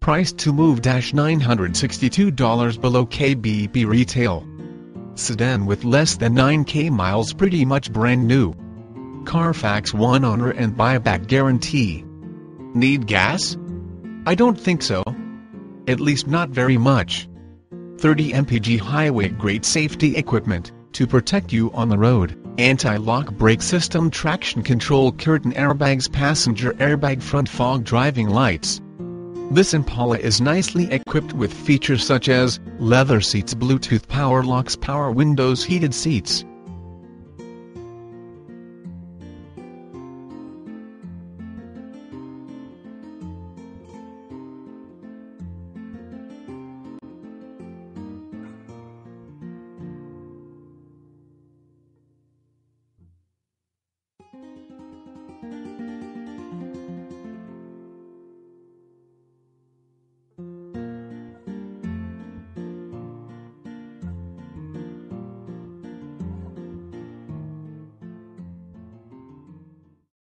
Price to move $962 below KBB retail. Sedan with less than 9k miles pretty much brand new. Carfax one owner and buyback guarantee. Need gas? I don't think so. At least not very much. 30 mpg highway grade safety equipment to protect you on the road. Anti-lock brake system traction control curtain airbags passenger airbag front fog driving lights. This Impala is nicely equipped with features such as leather seats Bluetooth power locks power windows heated seats,